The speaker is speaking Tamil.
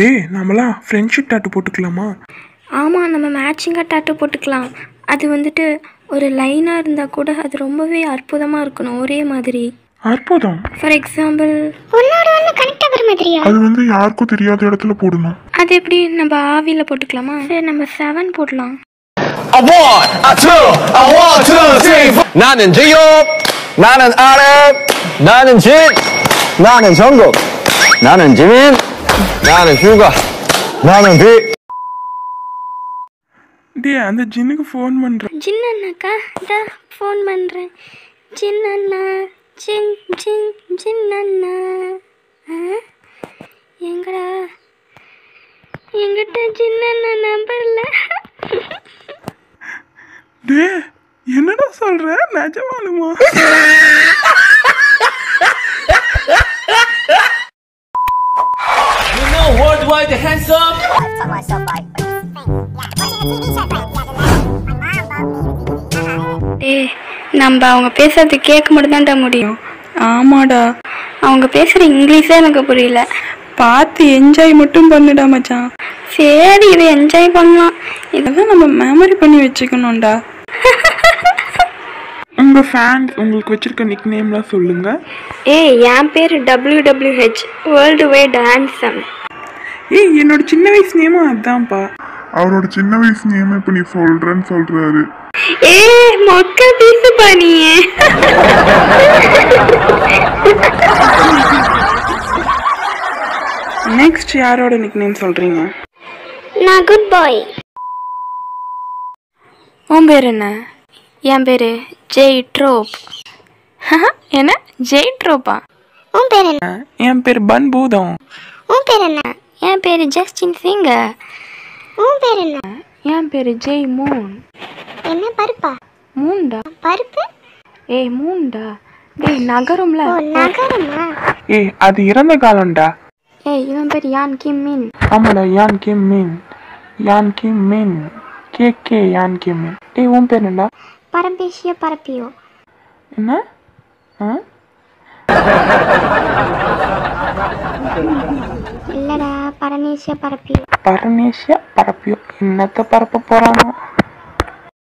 ஏய் நம்மளாம் ஃப்ரெண்ட்ஷிப் டாட்டு போட்டுக்கலாமா? ஆமாம் நம்ம மேட்சிங்காக டாட்டு போட்டுக்கலாம். அது வந்துட்டு ஒரு லைனாக இருந்தால் கூட அது ரொம்பவே அற்புதமாக இருக்கணும் ஒரே மாதிரி. அற்புதம்? ஃபார் எக்ஸாம்பிள் உன்னோட ஒன்று கனெக்ட் ஆகிற மாதிரியா? அது வந்து யாருக்கும் தெரியாத இடத்துல போடணும். அது எப்படி நம்ம ஆவியில் போட்டுக்கலாமா? சரி நம்ம செவன் போடலாம். நானும் ஜெயோ நான் ஆரவ் நான் ஜித் நானும் சோங்கோ நானும் ஜிவின் 나는 아랍, 나는 진, 나는 정국, 나는 지민, 나는 휴가, 나는 비. டே அந்த ஜின்னுக்கு ஃபோன் பண்ணுறேன் ஜின்னண்ணாக்கா இதா ஃபோன் பண்ணுறேன் ஜின்னண்ணா ஜின் ஜின் ஜின்னண்ணா ஆ எங்கடா எங்கிட்ட ஜின்னண்ணா நம்பர்ல டே என்னடா சொல்ற நிஜமாலுமா worldwide handsome? ஏ நம்ம அவங்க பேசுறது கேட்க மட்டும்தான்டா முடியும். ஆமாடா. அவங்க பேசுகிற இங்கிலீஷே எனக்கு புரியல. பார்த்து என்ஜாய் மட்டும் பண்ணுடா மச்சான். சரி இதை என்ஜாய் பண்ணலாம். இதெல்லாம் நம்ம மெமரி பண்ணி வச்சுக்கணும்டா. உங்க ஃபேன்ஸ் உங்களுக்கு வச்சிருக்க நிக் நேம்லாம் சொல்லுங்க. ஏய் என் பேர் W W H world wide handsome ஏய் என்னோட சின்ன வயசு நேமும் அதான்ப்பா. அவரோட சின்ன வயசு நேம் இப்ப நீ சொல்றேன்னு சொல்றாரு. ஏ மொக்க பீசு பண்ணியே நெக்ஸ்ட் யாரோட நிக் நேம் சொல்றீங்க? நான் குட் பாய். உன் பேர் என்ன? என் பேர் ஜெய் ட்ரோப் என்ன? ஜெய் ட்ரோப்பா உன் பேர் என்ன? என் பேர் பன் பூதம் உன் பேர் என்ன? என் பேர் ஜஸ்டின் சிங்க உன் பேர் என்ன? என் பேர் ஜெய் மூன் என்ன பருப்பா? மூன்டா பருப்பு? ஏய் மூன்டா டேய் நகரும்ல. ஓ நகரமா? ஏய் அது இறந்த காலம்டா. ஏய் இவன் பேர் யான் கிம் மின் ஆமாடா யான் கிம் மின் யான் கிம் மின் கே கே யான் கிம் மின் டேய் உன் பேர் என்னடா? பரம்பேசிய பரப்பியோ. என்ன? ஆ? Paranesia para pi. Paranesia para pi. Innato para poporano.